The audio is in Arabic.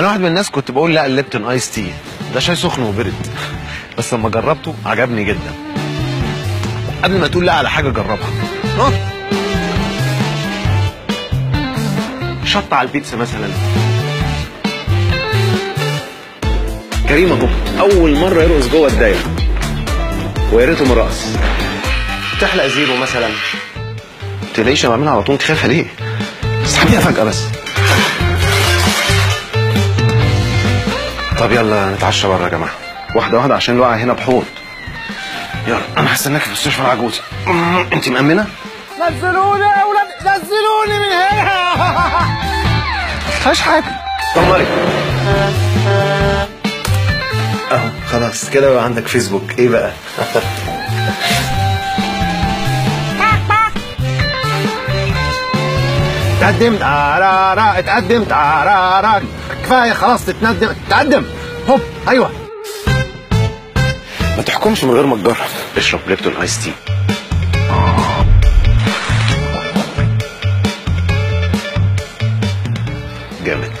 أنا واحد من الناس كنت بقول لا ال Lipton Ice Tea. ده شاي سخن وبرد. بس لما جربته عجبني جدا. قبل ما تقول لا على حاجة جربها. ها؟ شطة على البيتزا مثلا. كريم اهو أول مرة يرقص جوه الدايرة. ويا ريته ما رقص تحلق zero مثلا. تلاقيش أنا بعملها على طول. انت خايفه ليه؟ اسحبيها فجأة بس. طب يلا نتعشى بره يا جماعة. واحدة واحدة عشان الوقعة هنا بحوض. يلا أنا هستناك في مستشفى العجوزه انت مأمنة؟ نزلوني يا أولاد نزلوني من هنا. مفيهاش حاجة. طمري أهو خلاص كده بقى عندك فيسبوك. إيه بقى؟ اتقدمت آرارا اتقدمت آرارا كفاية خلاص تتندم تقدم. هوب أيوه. ما تحكمش من غير ما تجرب اشرب ليبتون آيس تي. جامد.